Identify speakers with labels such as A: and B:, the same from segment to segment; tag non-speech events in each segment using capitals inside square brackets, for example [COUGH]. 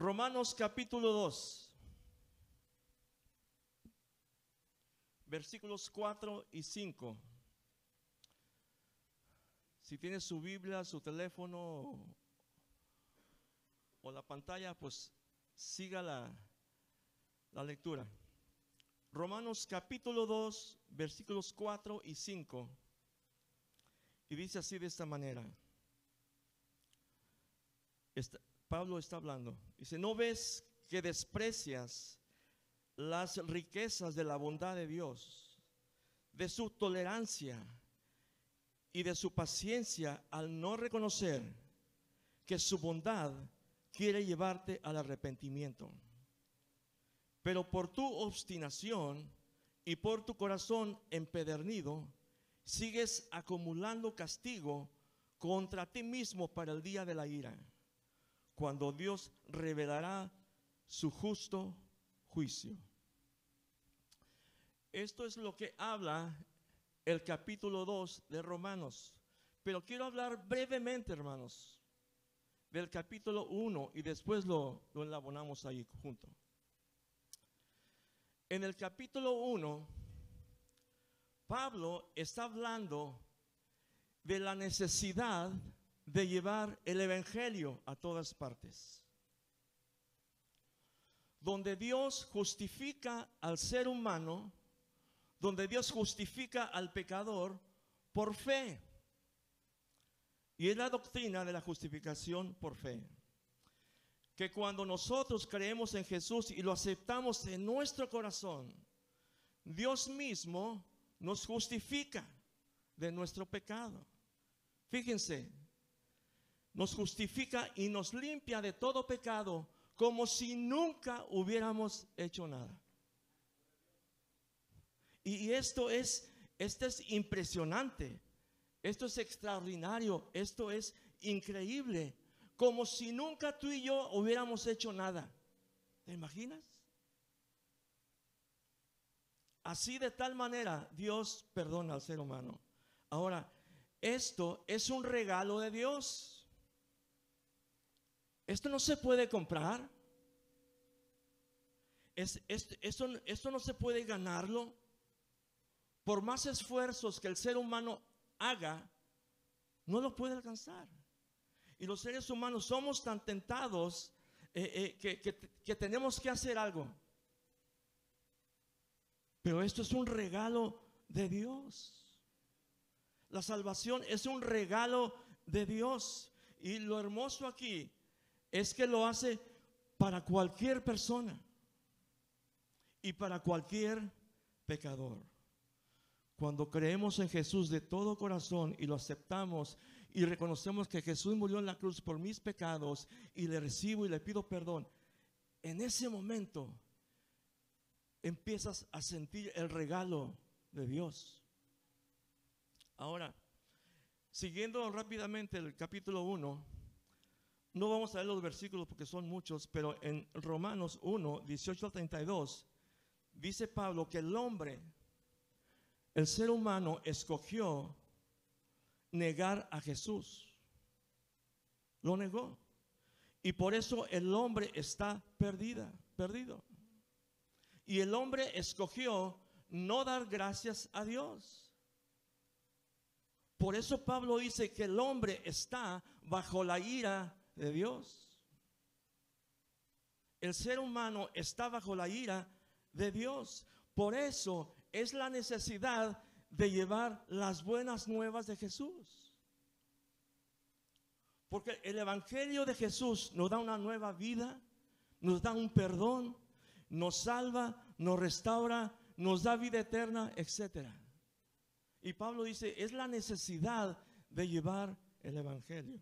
A: Romanos capítulo 2, versículos 4 y 5. Si tiene su Biblia, su teléfono o la pantalla, pues siga la, la lectura. Romanos capítulo 2, versículos 4 y 5. Y dice así de esta manera. Pablo está hablando. Dice, ¿no ves que desprecias las riquezas de la bondad de Dios, de su tolerancia y de su paciencia al no reconocer que su bondad quiere llevarte al arrepentimiento? Pero por tu obstinación y por tu corazón empedernido, sigues acumulando castigo contra ti mismo para el día de la ira cuando Dios revelará su justo juicio. Esto es lo que habla el capítulo 2 de Romanos. Pero quiero hablar brevemente, hermanos, del capítulo 1 y después lo, lo enlabonamos ahí junto. En el capítulo 1, Pablo está hablando de la necesidad de llevar el Evangelio a todas partes. Donde Dios justifica al ser humano, donde Dios justifica al pecador por fe. Y es la doctrina de la justificación por fe. Que cuando nosotros creemos en Jesús y lo aceptamos en nuestro corazón, Dios mismo nos justifica de nuestro pecado. Fíjense, nos justifica y nos limpia de todo pecado como si nunca hubiéramos hecho nada. Y esto es, esto es impresionante, esto es extraordinario, esto es increíble, como si nunca tú y yo hubiéramos hecho nada. ¿Te imaginas? Así de tal manera Dios perdona al ser humano. Ahora, esto es un regalo de Dios. Esto no se puede comprar. Es, esto, esto no se puede ganarlo. Por más esfuerzos que el ser humano haga, no lo puede alcanzar. Y los seres humanos somos tan tentados eh, eh, que, que tenemos que hacer algo. Pero esto es un regalo de Dios. La salvación es un regalo de Dios. Y lo hermoso aquí es que lo hace para cualquier persona y para cualquier pecador. Cuando creemos en Jesús de todo corazón y lo aceptamos y reconocemos que Jesús murió en la cruz por mis pecados y le recibo y le pido perdón, en ese momento empiezas a sentir el regalo de Dios. Ahora, siguiendo rápidamente el capítulo 1, no vamos a ver los versículos porque son muchos, pero en Romanos 1, 18 al 32, dice Pablo que el hombre, el ser humano, escogió negar a Jesús. Lo negó. Y por eso el hombre está perdida, perdido. Y el hombre escogió no dar gracias a Dios. Por eso Pablo dice que el hombre está bajo la ira de Dios. El ser humano está bajo la ira de Dios. Por eso es la necesidad de llevar las buenas nuevas de Jesús. Porque el Evangelio de Jesús nos da una nueva vida, nos da un perdón, nos salva, nos restaura, nos da vida eterna, etc. Y Pablo dice, es la necesidad de llevar el Evangelio.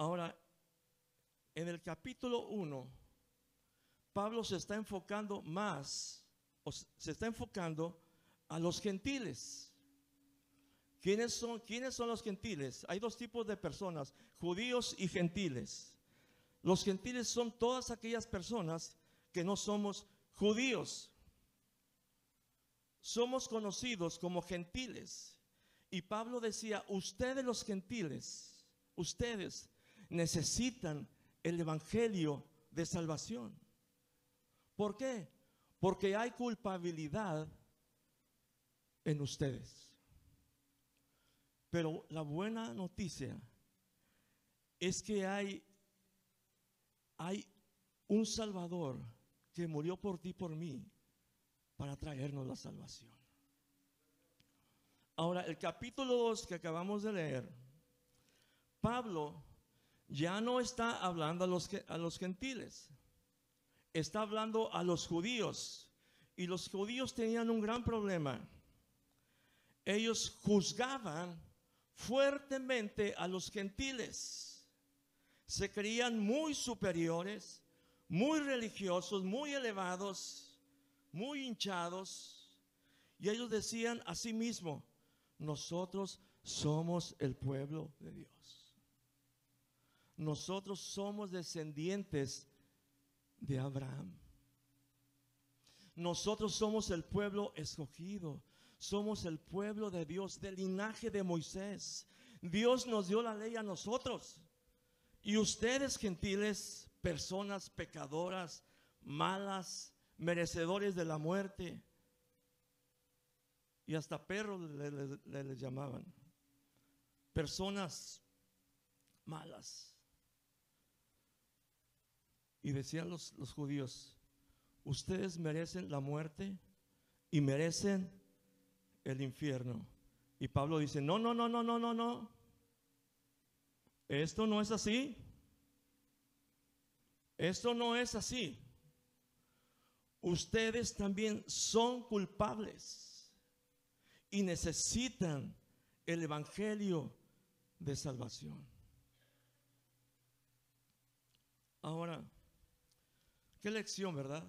A: Ahora, en el capítulo 1, Pablo se está enfocando más, se está enfocando a los gentiles. ¿Quiénes son, ¿Quiénes son los gentiles? Hay dos tipos de personas, judíos y gentiles. Los gentiles son todas aquellas personas que no somos judíos. Somos conocidos como gentiles. Y Pablo decía, ustedes los gentiles, ustedes necesitan el evangelio de salvación. ¿Por qué? Porque hay culpabilidad en ustedes. Pero la buena noticia es que hay, hay un Salvador que murió por ti, por mí, para traernos la salvación. Ahora, el capítulo 2 que acabamos de leer, Pablo ya no está hablando a los, a los gentiles, está hablando a los judíos. Y los judíos tenían un gran problema. Ellos juzgaban fuertemente a los gentiles. Se creían muy superiores, muy religiosos, muy elevados, muy hinchados. Y ellos decían a sí mismos, nosotros somos el pueblo de Dios. Nosotros somos descendientes de Abraham. Nosotros somos el pueblo escogido. Somos el pueblo de Dios, del linaje de Moisés. Dios nos dio la ley a nosotros. Y ustedes, gentiles, personas pecadoras, malas, merecedores de la muerte, y hasta perros les llamaban, personas malas. Y decían los, los judíos, ustedes merecen la muerte y merecen el infierno. Y Pablo dice, no, no, no, no, no, no, no. Esto no es así. Esto no es así. Ustedes también son culpables y necesitan el Evangelio de salvación. Ahora, qué lección, ¿verdad?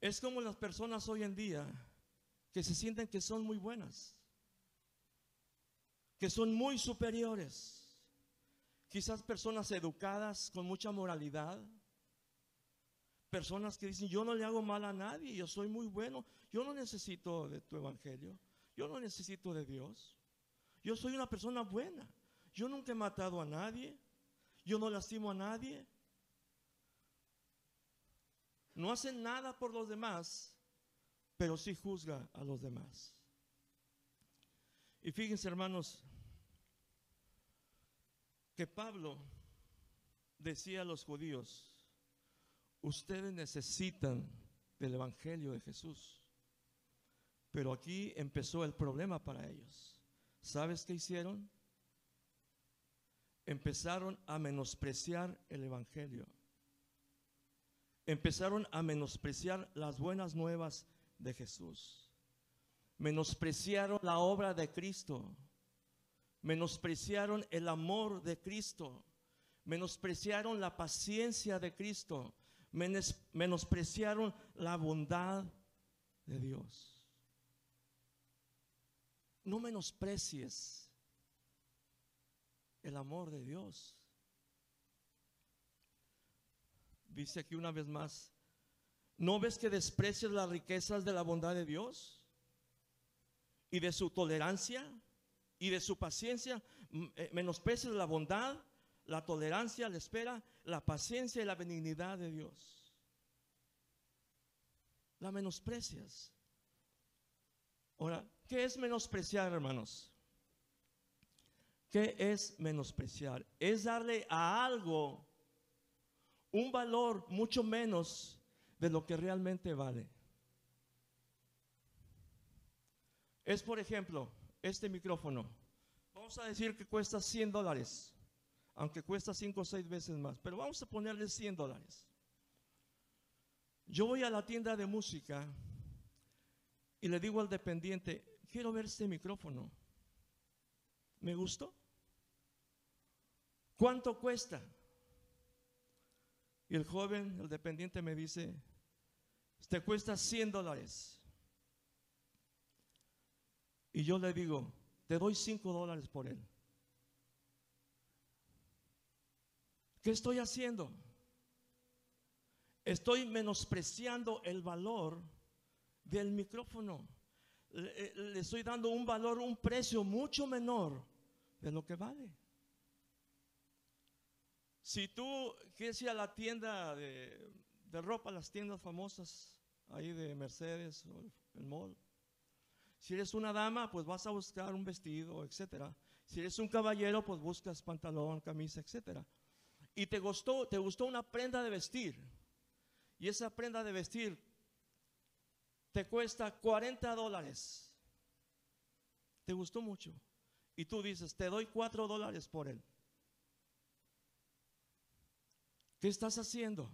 A: Es como las personas hoy en día que se sienten que son muy buenas, que son muy superiores. Quizás personas educadas con mucha moralidad, personas que dicen, yo no le hago mal a nadie, yo soy muy bueno, yo no necesito de tu evangelio, yo no necesito de Dios, yo soy una persona buena, yo nunca he matado a nadie, yo no lastimo a nadie, no hacen nada por los demás, pero sí juzga a los demás. Y fíjense, hermanos, que Pablo decía a los judíos, ustedes necesitan del Evangelio de Jesús. Pero aquí empezó el problema para ellos. ¿Sabes qué hicieron? Empezaron a menospreciar el Evangelio. Empezaron a menospreciar las buenas nuevas de Jesús. Menospreciaron la obra de Cristo. Menospreciaron el amor de Cristo. Menospreciaron la paciencia de Cristo. Menospreciaron la bondad de Dios. No menosprecies el amor de Dios. Dice aquí una vez más, ¿No ves que desprecias las riquezas de la bondad de Dios? Y de su tolerancia y de su paciencia. Eh, menosprecias la bondad, la tolerancia, la espera, la paciencia y la benignidad de Dios. La menosprecias. Ahora, ¿qué es menospreciar, hermanos? ¿Qué es menospreciar? Es darle a algo un valor mucho menos de lo que realmente vale. Es, por ejemplo, este micrófono. Vamos a decir que cuesta 100 dólares, aunque cuesta 5 o 6 veces más, pero vamos a ponerle 100 dólares. Yo voy a la tienda de música y le digo al dependiente, quiero ver este micrófono. ¿Me gustó? ¿Cuánto cuesta? Y el joven, el dependiente me dice, te cuesta 100 dólares. Y yo le digo, te doy 5 dólares por él. ¿Qué estoy haciendo? Estoy menospreciando el valor del micrófono. Le, eh, le, estoy dando un valor, un precio mucho menor de lo que vale. Si tú quieres ir a la tienda de, de ropa, las tiendas famosas ahí de Mercedes o el mall, si eres una dama, pues vas a buscar un vestido, etcétera. Si eres un caballero, pues buscas pantalón, camisa, etcétera. Y te gustó, te gustó una prenda de vestir. Y esa prenda de vestir te cuesta 40 dólares. Te gustó mucho. Y tú dices, te doy 4 dólares por él. ¿Qué estás haciendo?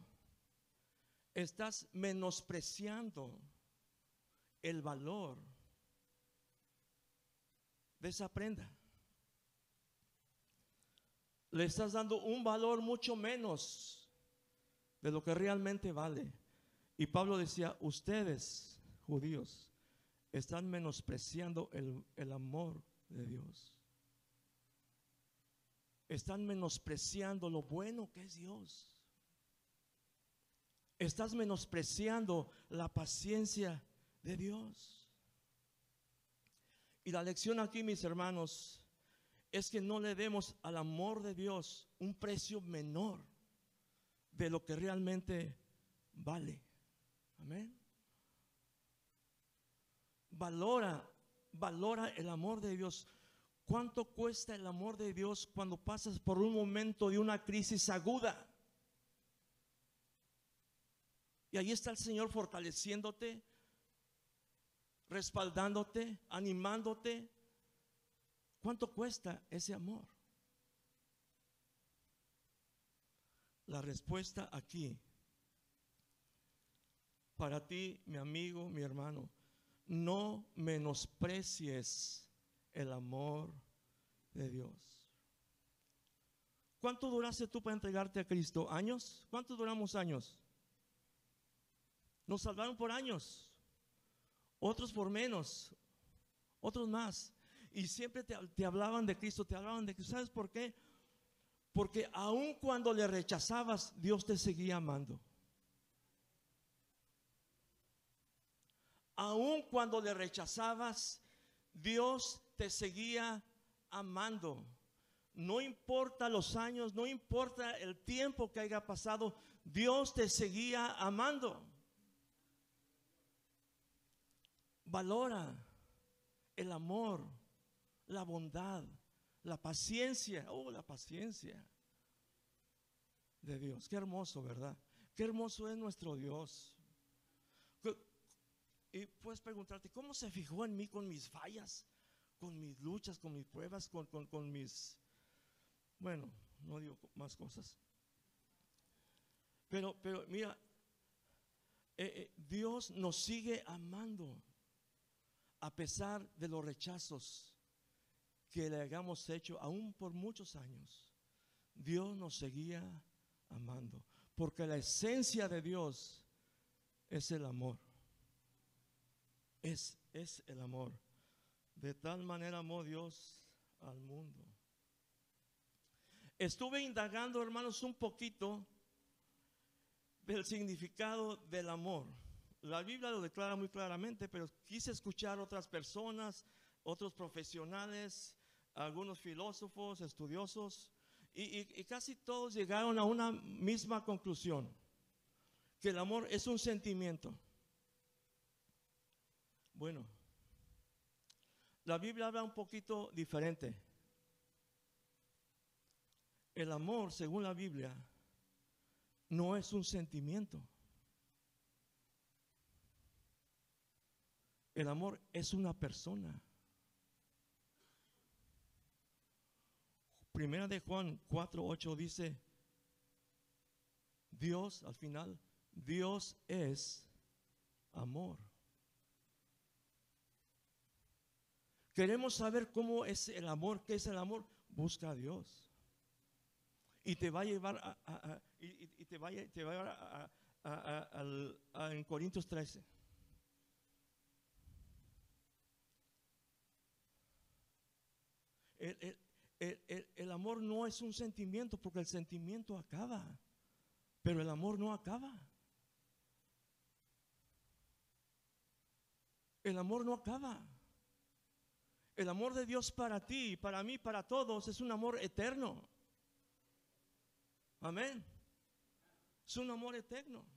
A: Estás menospreciando el valor de esa prenda. Le estás dando un valor mucho menos de lo que realmente vale. Y Pablo decía, ustedes, judíos, están menospreciando el, el amor de Dios. Están menospreciando lo bueno que es Dios. Estás menospreciando la paciencia de Dios. Y la lección aquí, mis hermanos, es que no le demos al amor de Dios un precio menor de lo que realmente vale. Amén. Valora, valora el amor de Dios. ¿Cuánto cuesta el amor de Dios cuando pasas por un momento de una crisis aguda? Ahí está el Señor fortaleciéndote, respaldándote, animándote. ¿Cuánto cuesta ese amor? La respuesta aquí, para ti, mi amigo, mi hermano, no menosprecies el amor de Dios. ¿Cuánto duraste tú para entregarte a Cristo? ¿Años? ¿Cuánto duramos años? Nos salvaron por años, otros por menos, otros más. Y siempre te, hablaban de Cristo, te hablaban de Cristo. ¿Sabes por qué? Porque aun cuando le rechazabas, Dios te seguía amando. Aun cuando le rechazabas, Dios te seguía amando. No importa los años, no importa el tiempo que haya pasado, Dios te seguía amando. Valora el amor, la bondad, la paciencia. Oh, la paciencia de Dios. Qué hermoso, ¿verdad? Qué hermoso es nuestro Dios. Y puedes preguntarte, ¿cómo se fijó en mí con mis fallas, con mis luchas, con mis pruebas, con, con, mis... Bueno, no digo más cosas. Pero, pero mira, eh, eh, Dios nos sigue amando a pesar de los rechazos que le hayamos hecho, aún por muchos años, Dios nos seguía amando. Porque la esencia de Dios es el amor. Es, es el amor. De tal manera amó Dios al mundo. Estuve indagando, hermanos, un poquito del significado del amor. La Biblia lo declara muy claramente, pero quise escuchar otras personas, otros profesionales, algunos filósofos, estudiosos, y, casi todos llegaron a una misma conclusión, que el amor es un sentimiento. Bueno, la Biblia habla un poquito diferente. El amor, según la Biblia, no es un sentimiento. El amor es una persona. Primera de Juan 4:8 dice, Dios, al final, Dios es amor. Queremos saber cómo es el amor, qué es el amor. Busca a Dios. Y te va a llevar a, y, te va, a llevar a, en Corintios 13. El, amor no es un sentimiento porque el sentimiento acaba, pero el amor no acaba. El amor no acaba. El amor de Dios para ti, para mí, para todos es un amor eterno. Amén. Es un amor eterno.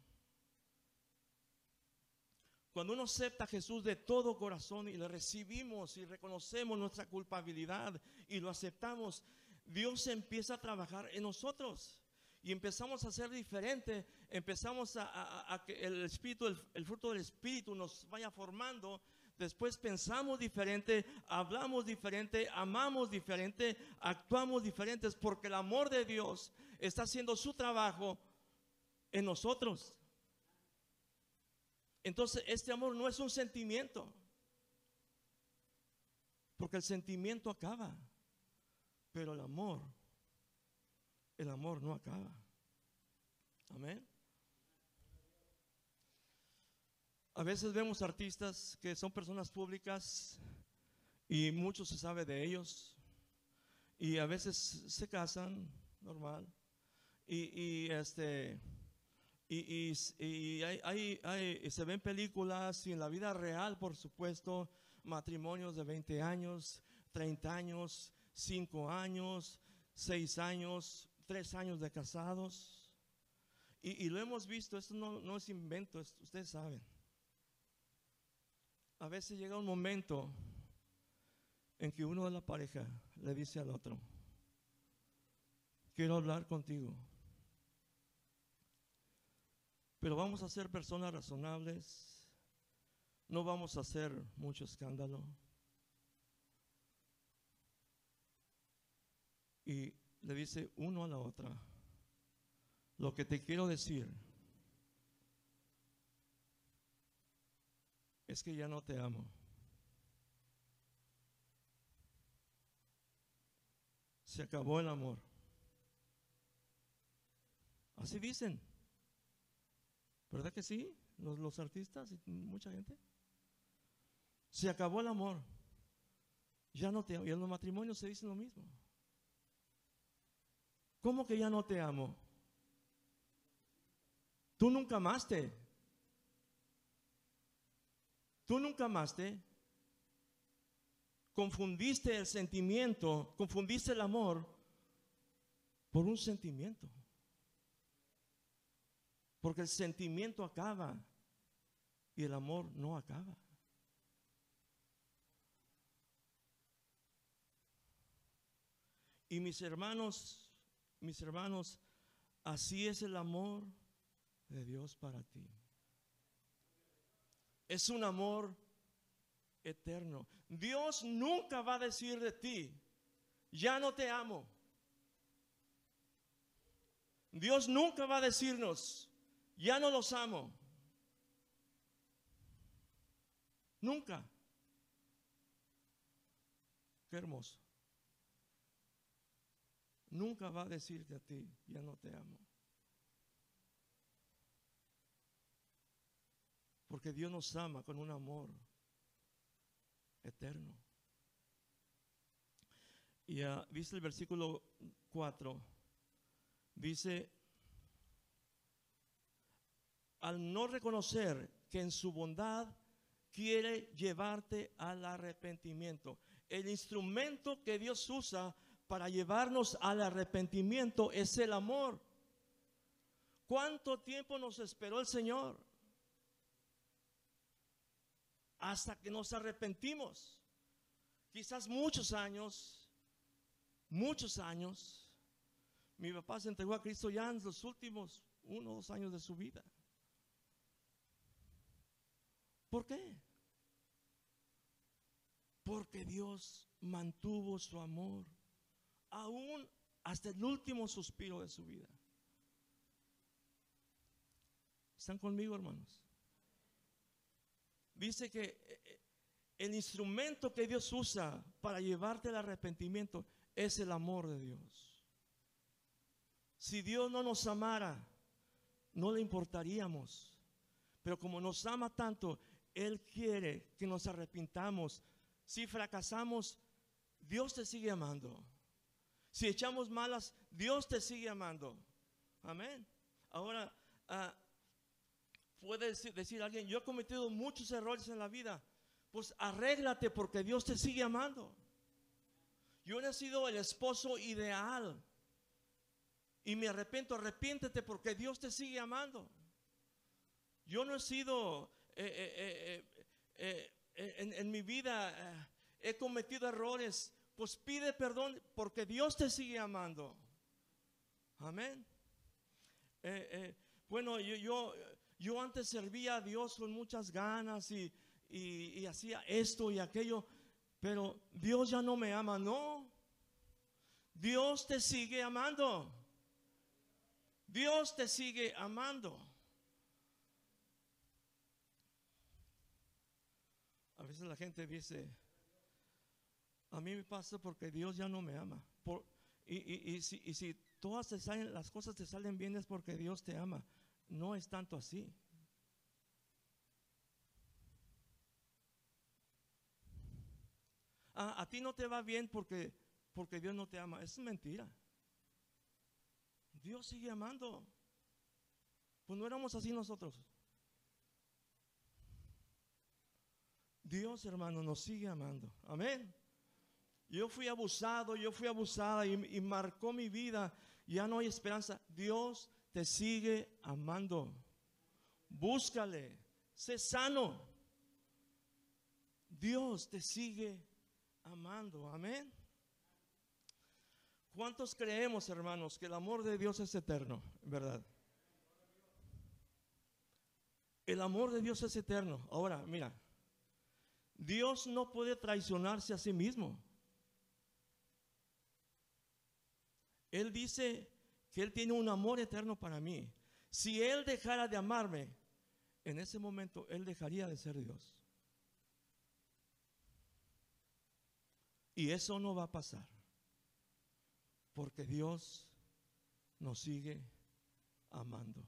A: Cuando uno acepta a Jesús de todo corazón y le recibimos y reconocemos nuestra culpabilidad y lo aceptamos, Dios empieza a trabajar en nosotros y empezamos a ser diferente, empezamos a, que el espíritu, el, fruto del espíritu nos vaya formando. Después pensamos diferente, hablamos diferente, amamos diferente, actuamos diferentes, porque el amor de Dios está haciendo su trabajo en nosotros. Entonces, este amor no es un sentimiento, porque el sentimiento acaba, pero el amor el amor no acaba. Amén. A veces vemos artistas que son personas públicas y mucho se sabe de ellos. Y a veces se casan, normal. Y, este y, hay, se ven películas y en la vida real, por supuesto, matrimonios de 20 años, 30 años, 5 años, 6 años, tres años de casados. Y, lo hemos visto, esto no, es invento, ustedes saben. A veces llega un momento en que uno de la pareja le dice al otro, quiero hablar contigo, pero vamos a ser personas razonables, no vamos a hacer mucho escándalo. Y le dice uno a la otra, lo que te quiero decir es que ya no te amo. Se acabó el amor. Así dicen. ¿Verdad que sí? Los, artistas y mucha gente. Se acabó el amor. Ya no te amo. Y en los matrimonios se dice lo mismo. ¿Cómo que ya no te amo? Tú nunca amaste. Tú nunca amaste. Confundiste el sentimiento, confundiste el amor por un sentimiento. Porque el sentimiento acaba y el amor no acaba. Y mis hermanos, mis hermanos, así es el amor de Dios para ti. Es un amor eterno. Dios nunca va a decir de ti, ya no te amo. Dios nunca va a decirnos, ya no los amo. Nunca. Qué hermoso nunca va a decirte a ti, ya no te amo. Porque Dios nos ama con un amor eterno. Y uh, dice el versículo 4, dice, al no reconocer que en su bondad quiere llevarte al arrepentimiento. El instrumento que Dios usa para llevarnos al arrepentimiento es el amor. ¿Cuánto tiempo nos esperó el Señor? Hasta que nos arrepentimos. Quizás muchos años, muchos años. Mi papá se entregó a Cristo ya en los últimos uno o dos años de su vida. ¿Por qué? Porque Dios mantuvo su amor aún hasta el último suspiro de su vida. ¿Están conmigo, hermanos? Dice que eh, eh, el instrumento que Dios usa para llevarte al arrepentimiento es el amor de Dios. Si Dios no nos amara, no le importaríamos. Pero como nos ama tanto, Él quiere que nos arrepintamos. Si fracasamos, Dios te sigue amando. Si echamos malas, Dios te sigue amando. Amén. Ahora, uh, puede decir, decir, alguien, yo he cometido muchos errores en la vida. Pues arréglate porque Dios te sigue amando. Yo no he sido el esposo ideal. y me arrepiento, arrepiéntete porque Dios te sigue amando. Yo no he sido eh, eh, eh, en, mi vida, he cometido errores, pues pide perdón porque Dios te sigue amando. Amén. bueno, yo, yo, antes servía a Dios con muchas ganas y, y hacía esto y aquello, pero Dios ya no me ama, no. Dios te sigue amando. Dios te sigue amando. A la gente dice, a mí me pasa porque Dios ya no me ama. y, si, todas las cosas te salen bien es porque Dios te ama. No es tanto así. Ah, a ti no te va bien porque, porque Dios no te ama. Es mentira. Dios sigue amando. Pues no éramos así nosotros. Dios, hermano, nos sigue amando. Amén. Yo fui abusado, yo fui abusada y, marcó mi vida. Ya no hay esperanza. Dios te sigue amando. Búscale. Sé sano. Dios te sigue amando. Amén. ¿Cuántos creemos, hermanos, que el amor de Dios es eterno? ¿Verdad? El amor de Dios es eterno. Ahora, mira, Dios no puede traicionarse a sí mismo. Él dice que Él tiene un amor eterno para mí. Si Él dejara de amarme, en ese momento Él dejaría de ser Dios. Y eso no va a pasar. Porque Dios nos sigue amando.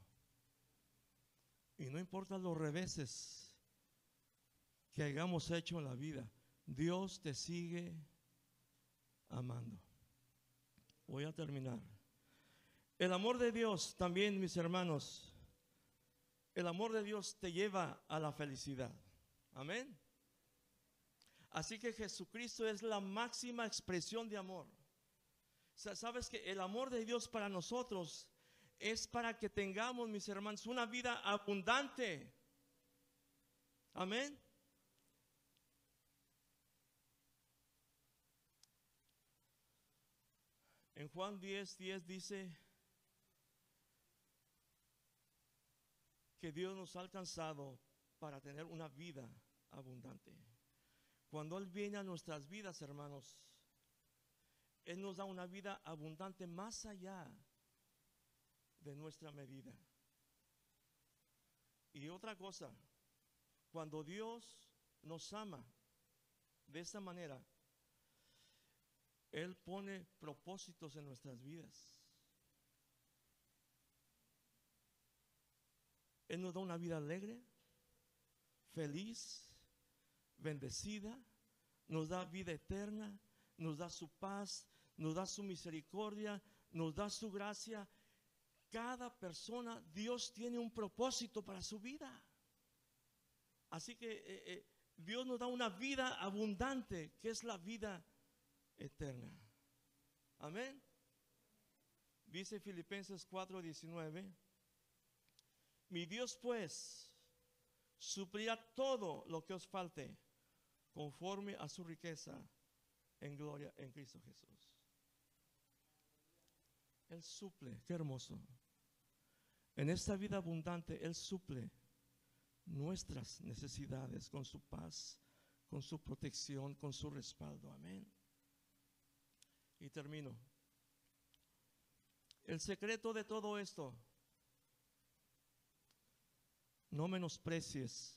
A: Y no importa los reveses que hayamos hecho en la vida, Dios te sigue amando. Voy a terminar. El amor de Dios también, mis hermanos, el amor de Dios te lleva a la felicidad. Amén. Así que Jesucristo es la máxima expresión de amor. Sabes que el amor de Dios para nosotros es para que tengamos, mis hermanos, una vida abundante. Amén. En Juan 10, 10 dice que Dios nos ha alcanzado para tener una vida abundante. Cuando Él viene a nuestras vidas, hermanos, Él nos da una vida abundante más allá de nuestra medida. Y otra cosa, cuando Dios nos ama de esta manera, él pone propósitos en nuestras vidas. Él nos da una vida alegre, feliz, bendecida, nos da vida eterna, nos da su paz, nos da su misericordia, nos da su gracia. Cada persona, Dios tiene un propósito para su vida. Así que eh, eh, Dios nos da una vida abundante, que es la vida eterna. Amén. Dice Filipenses 4:19, mi Dios pues suplirá todo lo que os falte conforme a su riqueza en gloria en Cristo Jesús. Él suple, qué hermoso. En esta vida abundante, Él suple nuestras necesidades con su paz, con su protección, con su respaldo. Amén. Y termino. El secreto de todo esto, no menosprecies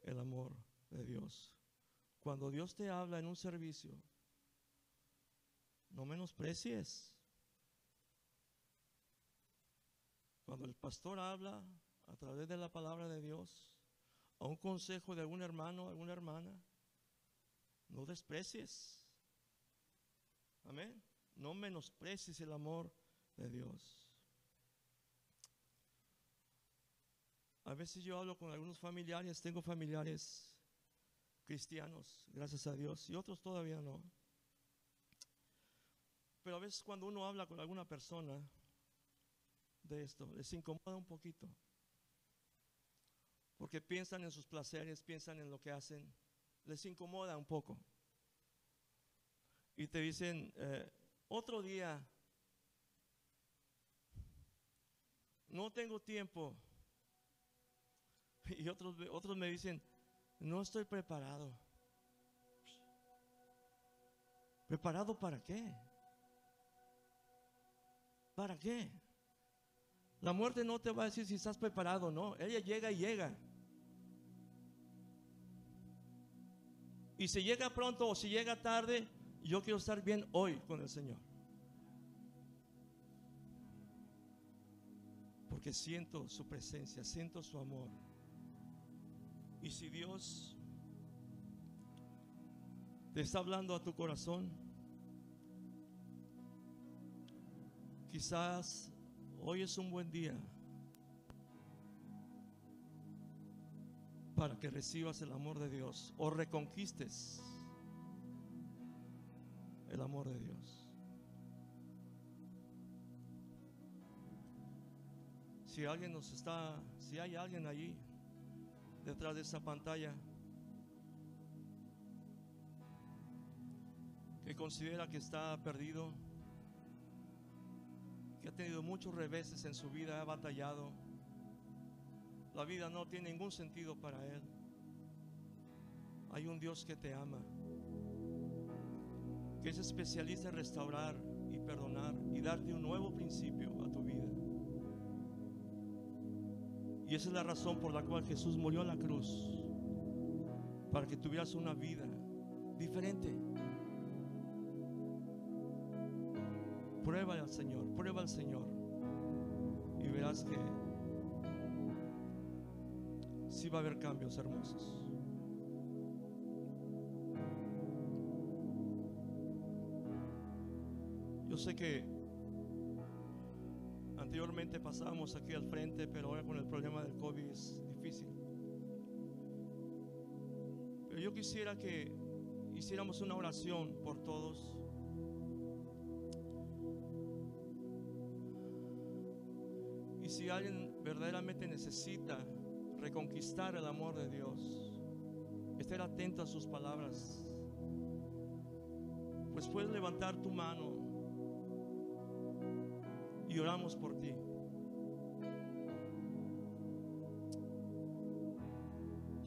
A: el amor de Dios. Cuando Dios te habla en un servicio, no menosprecies. Cuando el pastor habla a través de la palabra de Dios, a un consejo de algún hermano, alguna hermana, no desprecies. Amén. No menosprecies el amor de Dios. A veces yo hablo con algunos familiares, tengo familiares cristianos, gracias a Dios, y otros todavía no. Pero a veces cuando uno habla con alguna persona de esto, les incomoda un poquito. Porque piensan en sus placeres, piensan en lo que hacen, les incomoda un poco. Y te dicen, eh, otro día, no tengo tiempo. [LAUGHS] Y otros, otros me dicen, no estoy preparado. ¿Preparado para qué? ¿Para qué? La muerte no te va a decir si estás preparado o no. Ella llega y llega. Y si llega pronto o si llega tarde, yo quiero estar bien hoy con el Señor. Porque siento su presencia, siento su amor. Y si Dios te está hablando a tu corazón, quizás hoy es un buen día para que recibas el amor de Dios o reconquistes el amor de Dios. Si alguien nos está, si hay alguien allí detrás de esa pantalla que considera que está perdido, que ha tenido muchos reveses en su vida, ha batallado, la vida no tiene ningún sentido para él. Hay un Dios que te ama, que es especialista en restaurar y perdonar y darte un nuevo principio a tu vida. Y esa es la razón por la cual Jesús murió en la cruz, para que tuvieras una vida diferente. Prueba al Señor, prueba al Señor y verás que sí va a haber cambios hermosos. Sé que anteriormente pasábamos aquí al frente, pero ahora con el problema del COVID es difícil. Pero yo quisiera que hiciéramos una oración por todos. Y si alguien verdaderamente necesita reconquistar el amor de Dios, estar atento a sus palabras, pues puedes levantar tu mano y oramos por ti.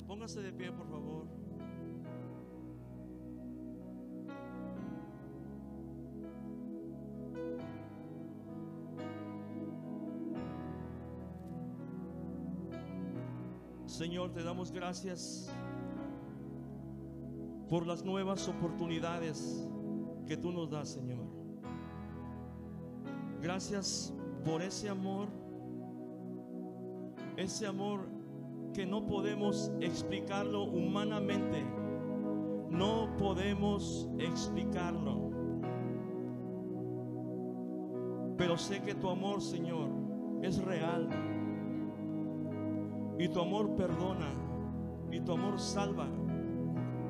A: Póngase de pie, por favor. Señor, te damos gracias por las nuevas oportunidades que tú nos das, Señor. Gracias por ese amor, ese amor que no podemos explicarlo humanamente, no podemos explicarlo. Pero sé que tu amor, Señor, es real. Y tu amor perdona. Y tu amor salva.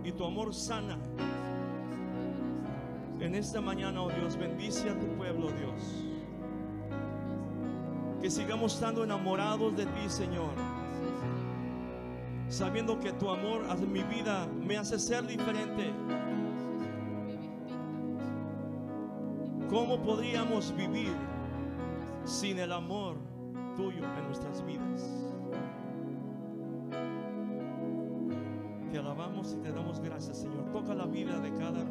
A: Y tu amor sana. En esta mañana, oh Dios, bendice a tu pueblo, Dios. Que sigamos estando enamorados de ti, Señor. Sabiendo que tu amor hace mi vida me hace ser diferente. ¿Cómo podríamos vivir sin el amor tuyo en nuestras vidas? Te alabamos y te damos gracias, Señor. Toca la vida de cada